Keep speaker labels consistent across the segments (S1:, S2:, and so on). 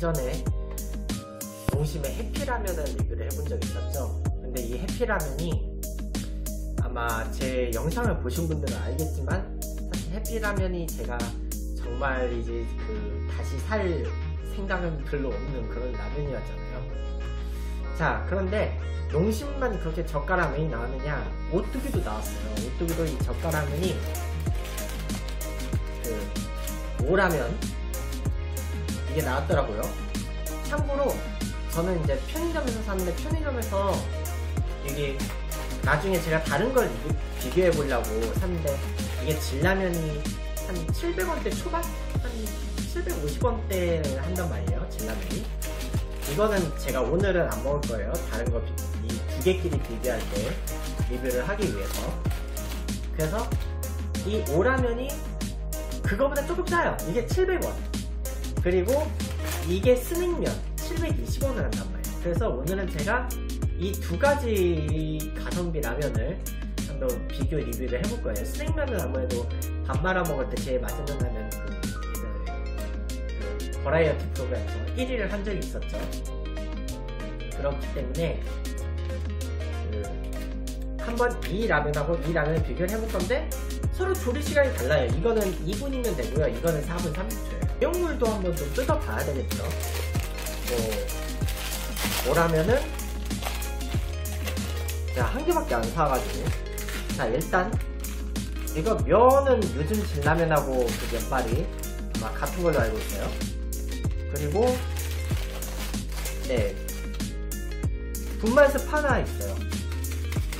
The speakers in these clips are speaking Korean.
S1: 예전에 농심의 해피라면을 리뷰를 해본 적이 있었죠. 근데 이 해피라면이 아마 제 영상을 보신 분들은 알겠지만 사실 해피라면이 제가 정말 이제 그 다시 살 생각은 별로 없는 그런 라면이었잖아요. 자 그런데 농심만 그렇게 저가 라면이 나왔느냐 오뚜기도 나왔어요. 오뚜기도 이 저가 라면이 그 오라면 이게 나왔더라고요. 참고로 저는 이제 편의점에서 샀는데 편의점에서 이게 나중에 제가 다른 걸 비교해 보려고 샀는데 이게 진라면이 한 700원대 초반? 한 750원대 한단 말이에요 진라면이. 이거는 제가 오늘은 안 먹을 거예요. 다른 거 이 두 개끼리 비교할 때 리뷰를 하기 위해서. 그래서 이 오라면이 그거보다 조금 싸요. 이게 700원 그리고 이게 스낵면 720원을 한단 말이에요 그래서 오늘은 제가 이 두 가지 가성비 라면을 한번 비교 리뷰를 해볼 거예요. 스낵면은 아무래도 밥 말아 먹을 때 제일 맛있는 라면 그, 그, 그 버라이어티 프로그램에서 1위를 한 적이 있었죠. 그렇기 때문에 그 한번 이 라면하고 이 라면을 비교를 해볼 건데 서로 조리 시간이 달라요. 이거는 2분이면 되고요. 이거는 4분 30초예요 내용물도 한번 좀 뜯어봐야 되겠죠 뭐, 뭐라면은 자, 한 개밖에 안 사가지고. 자, 일단, 이거 면은 요즘 진라면하고 그 면발이 아마 같은 걸로 알고 있어요. 그리고, 네. 분말 스프 하나 있어요.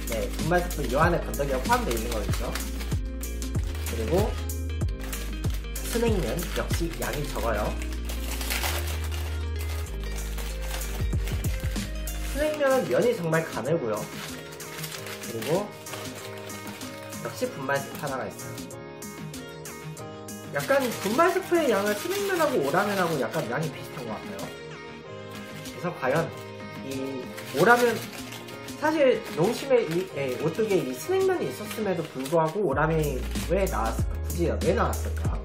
S1: 네, 분말 스프 이 안에 건더기가 포함되어 있는 거겠죠. 그리고, 스낵면, 역시 양이 적어요. 스낵면은 면이 정말 가늘고요. 그리고 역시 분말 하나가 있어요. 약간 분말 스프의 양을 스낵면하고 오라면하고 약간 양이 비슷한 것 같아요. 그래서 과연 이 오라면 사실 농심의 이 에, 오뚜기에 이 스낵면이 있었음에도 불구하고 오라면이 왜 나왔을까? 굳이 왜 나왔을까?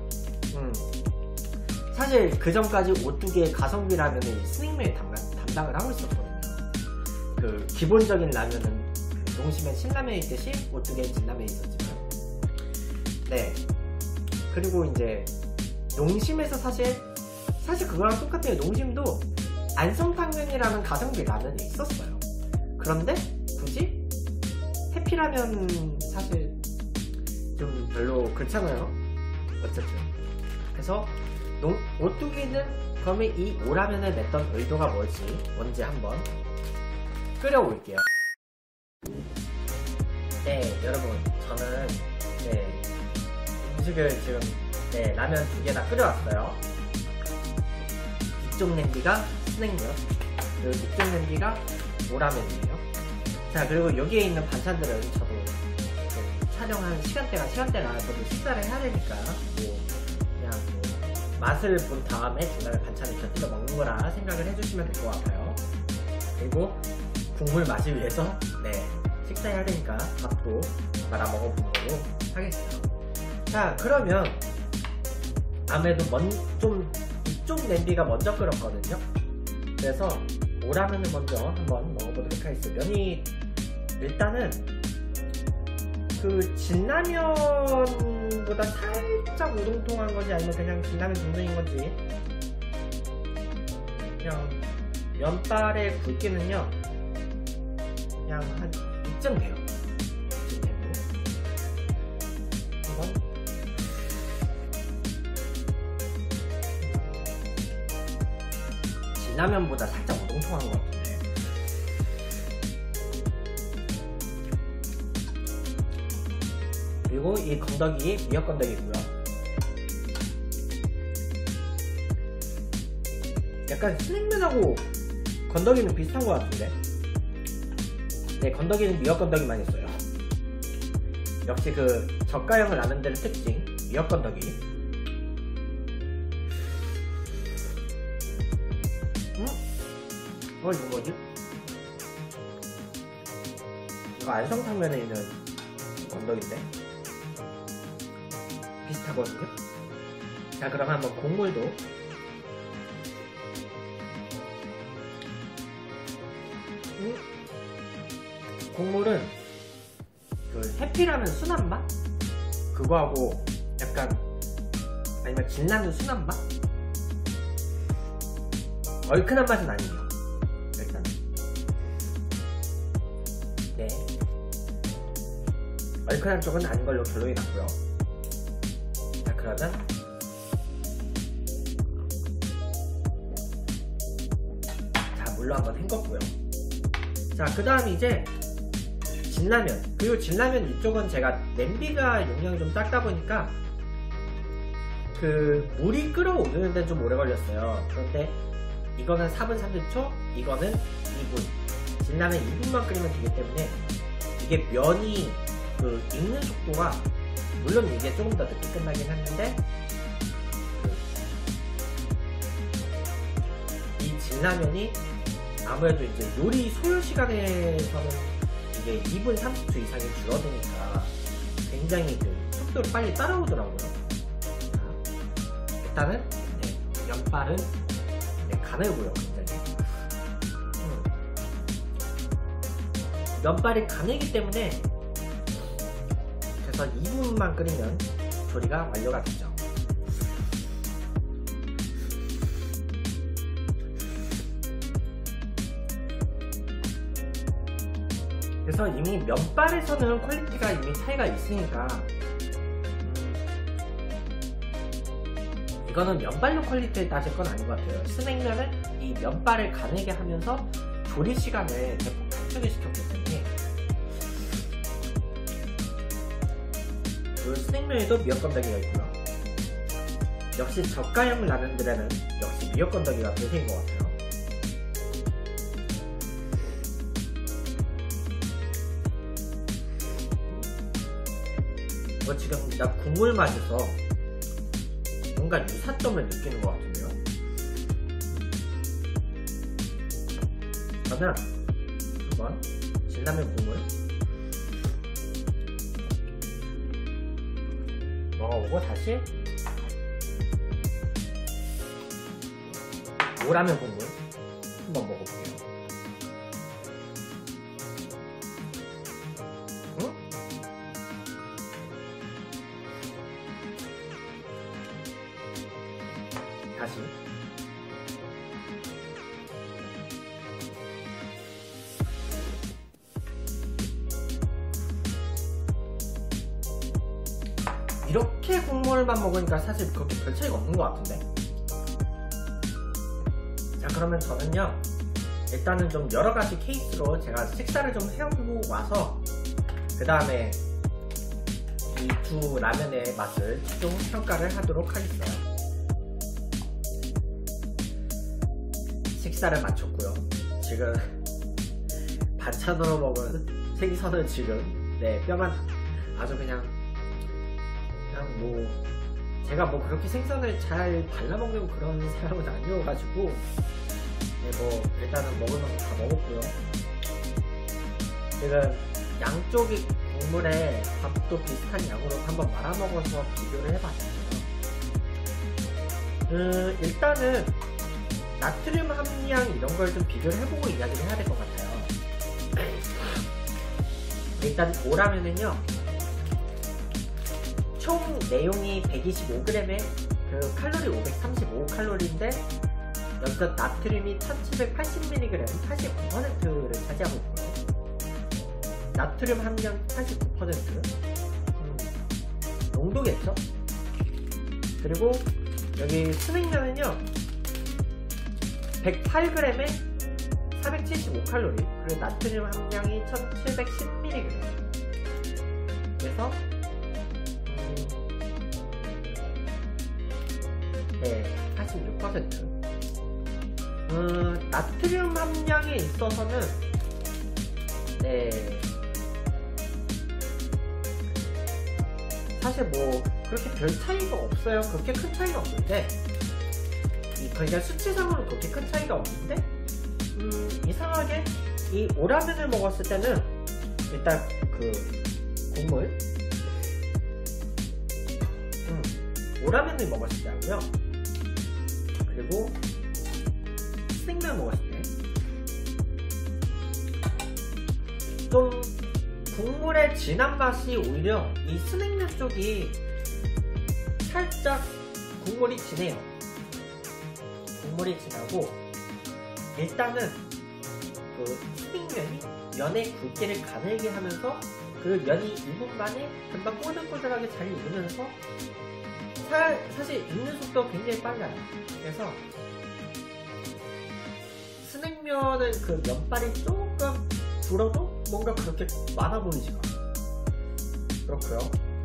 S1: 음. 사실 그 전까지 오뚜기의 가성비 라면은 스낵면이 담당을 하고 있었거든요. 그 기본적인 라면은 농심에 신라면이 있듯이 오뚜기에 진라면이 있었지만. 네. 그리고 이제 농심에서 사실 사실 그거랑 똑같아요. 농심도 안성탕면이라는 가성비 라면이 있었어요. 그런데 굳이 해피라면 사실 좀 별로 그렇잖아요. 어쨌든. 그래서 농, 오뚜기는 그러면 이 오라면을 냈던 의도가 뭘지 뭔지 한번 끓여올게요 네, 여러분, 저는 네, 음식을 지금 네, 라면 두 개 다 끓여왔어요. 이쪽 냄비가 스낵면, 그리고 이쪽 냄비가 오라면이에요. 자, 그리고 여기에 있는 반찬들은 저도 그 촬영한 시간대가 시간대가 저도 식사를 해야 되니까 뭐 그냥 뭐 맛을 본 다음에 중간에 반찬을 곁들여 먹는 거라 생각을 해주시면 될 것 같아요. 그리고 국물 마시기 위해서 네 식사해야 되니까 밥도 말아 걸로 하겠어요. 자, 그러면 아무래도 먼, 좀 이쪽 냄비가 먼저 끓었거든요. 그래서 오라면을 먼저 한번 먹어보도록 하겠습니다. 면이 일단은 그 진라면보다 살 짝 우동통한 건지 아니면 그냥 진라면 정도인 건지 그냥 면발의 굵기는요 그냥 한 이쯤 돼요. 이쯤 되고 진라면보다 살짝 우동통한 것 같은데 그리고 이 건더기 미역 건더기고요. 약간 스낵면하고 건더기는 비슷한 것 같은데 네, 건더기는 미역 건더기만 있어요. 역시 그 저가형을 라면들의 특징, 미역 건더기. 음? 어, 이거 뭐지? 저 안성탕면에 있는 언덕인데 비슷하거든요. 자 그럼 한번 국물도 음, 국물은 그 해피라는 순한 맛 그거하고 약간 아니면 진라면 순한 맛 얼큰한 맛은 아니에요. 일단 네 얼큰한 쪽은 아닌 걸로 결론이 났고요. 자 그러면 자 물로 한번 헹궜고요. 자 그 다음 이제 진라면 그리고 진라면 이쪽은 제가 냄비가 용량이 좀 작다 보니까 그 물이 끓어오르는 데는 좀 오래 걸렸어요. 그런데 이거는 4분 30초, 이거는 2분. 진라면 2분만 끓이면 되기 때문에 이게 면이 그 익는 속도가 물론 이게 조금 더 늦게 끝나긴 했는데 이 진라면이 아무래도 이제 요리 소요 시간에서는 이게 2분 30초 이상이 줄어드니까 굉장히 그 속도를 빨리 따라오더라고요. 자, 일단은 네, 면발은 네, 가늘고요, 굉장히. 음. 면발이 가늘기 때문에 그래서 2분만 끓이면 조리가 완료가 되죠. 그래서 이미 면발에서는 quality가 이미 차이가 있으니까 음, 이거는 면발로 quality를 따질 건 아닌 것 같아요. 스낵면은 이 면발을 가늘게 하면서 조리 시간을 대폭 단축을 시켰기 때문에 그 스낵면에도 미역 건더기가 있고요. 역시 저가형 라면들에는 역시 미역 건더기가 대세인 것 같아요. 뭐 지금 나 국물 맛에서 뭔가 유사점을 느끼는 것 같은데요. 저는 한번 진라면 국물 먹어보고 다시 오라면 국물 한번 먹어볼게요. 다시. 이렇게 국물만 먹으니까 사실 그렇게 별 차이가 없는 것 같은데? 자 그러면 저는요 일단은 좀 여러가지 케이스로 제가 식사를 좀 해오고 와서 그 다음에 이 두 라면의 맛을 최종 평가를 하도록 하겠어요 식사를 마쳤고요. 지금 반찬으로 먹은 생선은 지금 네 뼈만 아주 그냥 그냥 뭐 제가 뭐 그렇게 생선을 잘 발라먹는 그런 사람은 아니어가지고 네 뭐 일단은 먹을 만큼 다 먹었고요. 지금 양쪽이 국물에 밥도 비슷한 양으로 한번 말아먹어서 비교를 해봤어요. 음, 일단은 나트륨 함량 이런 걸 좀 비교를 해보고 이야기를 해야 될 것 같아요. 일단 오라면은요, 총 내용이 125g에 그 칼로리 535칼로리인데 여기서 나트륨이 1780mg, 89%를 차지하고 있고요. 나트륨 함량 89%, 음, 농도겠죠? 그리고 여기 스낵면은요, 108g에 475칼로리 그리고 나트륨 함량이 1710mg 그래서 음, 네, 86% 음, 나트륨 함량에 있어서는 네. 사실 뭐 그렇게 별 차이가 없어요. 그렇게 큰 차이가 없는데 그러니까 수치상으로 그렇게 큰 차이가 없는데 음, 이상하게 이 오라면을 먹었을 때는 일단 그 국물 음, 오라면을 먹었을 때 하고요. 그리고 스낵면 먹었을 때. 좀 국물의 진한 맛이 오히려 이 스낵면 쪽이 살짝 국물이 진해요 국물이 진하고 일단은 그 스낵면이 면의 굵기를 가늘게 하면서 그 면이 익은 만에 금방 꼬들꼬들하게 잘 익으면서 사, 사실 익는 속도가 굉장히 빨라요. 그래서 스낵면은 그 면발이 조금 불어도 뭔가 그렇게 많아 보이지가. 그렇고요.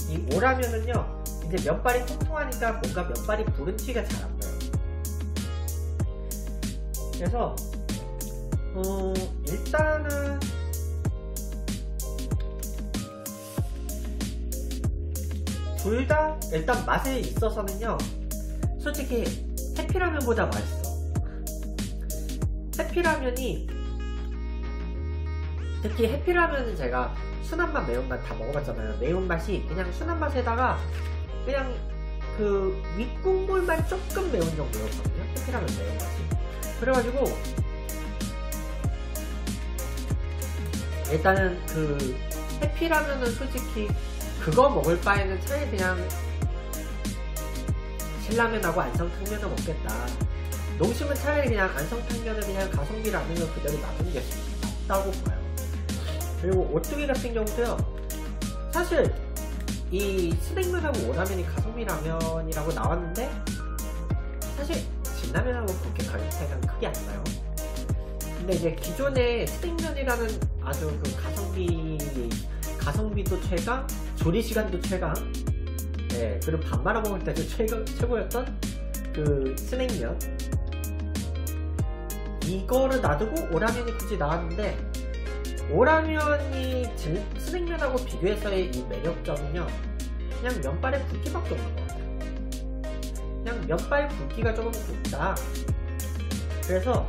S1: 이 오라면은요, 이제 면발이 통통하니까 뭔가 면발이 부른 티가 잘 안 나요. 그래서 어, 일단은 둘 다 일단 맛에 있어서는요 솔직히 해피라면보다 맛있어. 해피라면이 특히 해피라면은 제가 순한맛 매운맛 다 먹어봤잖아요. 매운맛이 그냥 순한맛에다가 그냥 그 윗국물만 조금 매운 정도였거든요. 해피라면 매운맛이 그래가지고 일단은 그 해피라면은 솔직히 그거 먹을 바에는 차라리 그냥 신라면하고 안성탕면을 먹겠다. 농심은 차라리 그냥 안성탕면을 그냥 가성비 라면을 그대로 놔두는 게 낫다고 봐요. 그리고 오뚜기 같은 경우도요. 사실 이 스낵면하고 오라면이 가성비 라면이라고 나왔는데 사실 진라면하고 그렇게 가격 차이가 크게 안 나요. 근데 이제 기존의 스낵면이라는 아주 그 가성비 가성비도 최강, 조리 시간도 최강, 네, 그리고 밥 말아 먹을 때도 최고, 최고였던 그 스낵면 이거를 놔두고 오라면이 굳이 나왔는데 오라면이 질- 스낵면하고 비교해서의 이 매력점은요 그냥 면발의 굵기밖에 없는 것 같아요 그냥 면발 굵기가 조금 굵다 그래서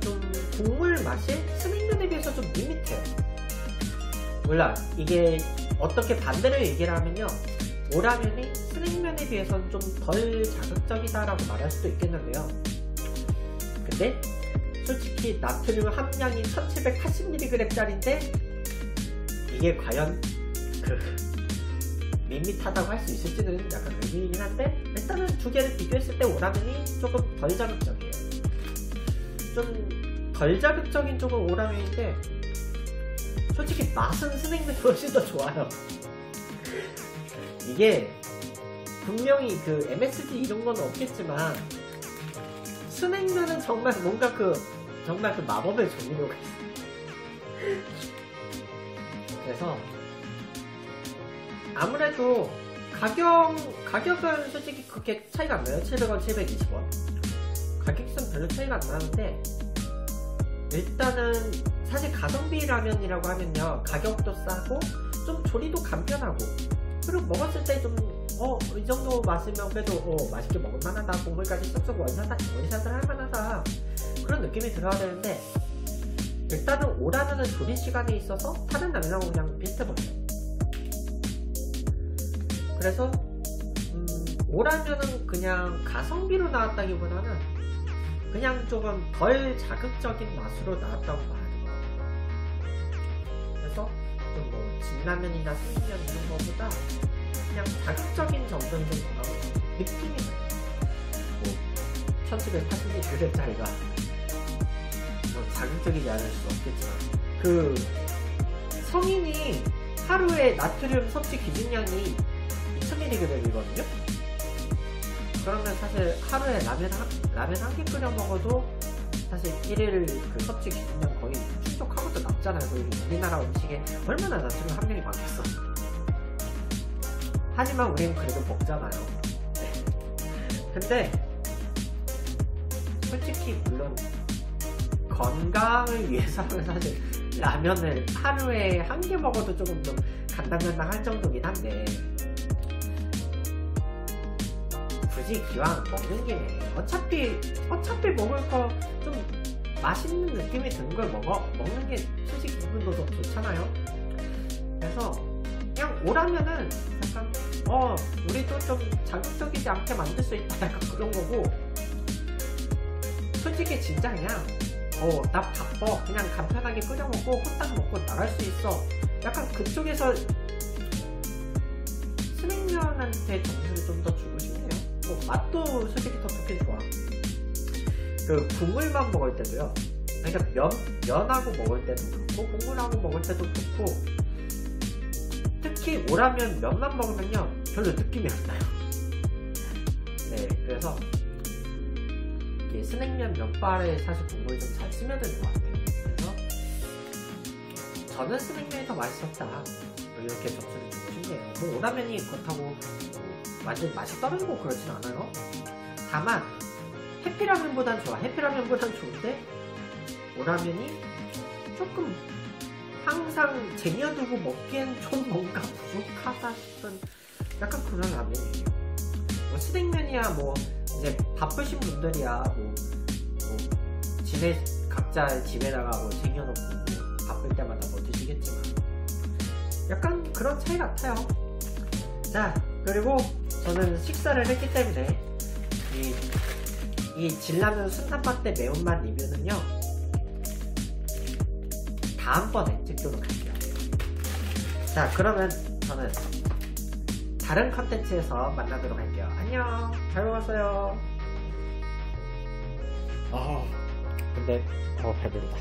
S1: 좀 국물 맛이 스낵면에 비해서 좀 밋밋해요. 몰라 이게 어떻게 반대로 얘기를 하면요 오라면이 스낵면에 비해서는 좀 덜 자극적이다라고 말할 수도 있겠는데요. 근데 솔직히 나트륨 함량이 1780mg짜리인데 이게 과연 그 밋밋하다고 할 수 있을지는 약간 의미이긴 한데 일단은 두 개를 비교했을 때 오라면이 조금 덜 자극적이에요. 좀 덜 자극적인 쪽은 오라면인데 솔직히 맛은 스낵면이 훨씬 더 좋아요. 이게 분명히 그 MSG 이런 건 없겠지만 스낵면은 정말 뭔가 그 정말 그 마법의 조미료가 있어요. 그래서 아무래도 가격 가격은 솔직히 그렇게 차이가 안 나요. 700원, 720원. 가격은 별로 차이가 안 나는데 일단은 사실 가성비 라면이라고 하면요 가격도 싸고 좀 조리도 간편하고 그리고 먹었을 때 좀 어 이 정도 맛이면 그래도 어, 맛있게 먹을만하다 국물까지 쏙쏙 원샷 원샷을 할만하다 그런 느낌이 들어야 되는데 일단은 오라면은 조리 시간에 있어서 다른 라면하고 그냥 비슷해 보여요 그래서 음, 오라면은 그냥 가성비로 나왔다기보다는 그냥 조금 덜 자극적인 맛으로 나왔다고 봐야 돼요. 그래서 좀뭐 진라면이나 스낵면 이런 거보다 그냥 자극적인 정도는 좀 나고 느낌이. 뭐 1780ml짜리가 뭐 자극적이지 않을 수 없겠지만 그 성인이 하루에 나트륨 섭취 기준량이 2000mg이거든요. 그러면 사실 하루에 라면 한, 라면 한개 끓여 먹어도 사실 1일 그 섭취 기준량 거의 충족하고도 남잖아요. 거의 우리나라 음식에 얼마나 나트륨 함량이 많겠어. 하지만 우리는 그래도 먹잖아요. 네. 근데 솔직히 물론 건강을 위해서는 사실 라면을 하루에 한 개 먹어도 조금 좀 간당간당할 정도긴 한데 굳이 기왕 먹는 김에 어차피 어차피 먹을 거 좀 맛있는 느낌이 드는 걸 먹어. 먹는 게 솔직히 기분도 더 좋잖아요. 그래서 그냥 오라면은 약간 어 우리도 좀 자극적이지 않게 만들 수 있다. 약간 그런 거고. 솔직히 진짜 그냥 어나 바빠. 그냥 간편하게 끓여 먹고 후딱 먹고 나갈 수 있어. 약간 그쪽에서 스낵면한테 점수를 좀 더 주고 뭐 맛도 솔직히 더 좋긴 좋아. 그 국물만 먹을 때도요. 그러니까 면, 면하고 먹을 때도 그렇고 국물하고 먹을 때도 좋고 특히 오라면 면만 먹으면요 별로 느낌이 안 나요. 네 그래서 이게 스낵면 면발에 사실 국물이 좀잘 스며드는 것 같아요. 그래서 저는 스낵면이 더 맛있었다. 뭐 이렇게 점수를 주고 싶네요. 뭐 오라면이 그렇다고 뭐 완전 맛이 떨어지고 그러진 않아요 다만 해피라면보단 좋아 해피라면보단 좋은데 오라면이 조금 항상 쟁여두고 먹기엔 좀 뭔가 부족하다 싶은 약간 그런 라면이에요. 뭐 스낵면이야 뭐 이제 바쁘신 분들이야 뭐, 뭐 집에 각자 집에다가 뭐 쟁여놓고 뭐 바쁠 때마다 뭐 드시겠지만 약간 그런 차이 같아요. 자 그리고 저는 식사를 했기 때문에 이, 이 진라면 순탄맛대 매운맛 리뷰는요 다음번에 찍도록 할게요. 자, 그러면 저는 다른 컨텐츠에서 만나도록 할게요. 안녕. 잘 먹었어요. 아, 근데 더 배부르다.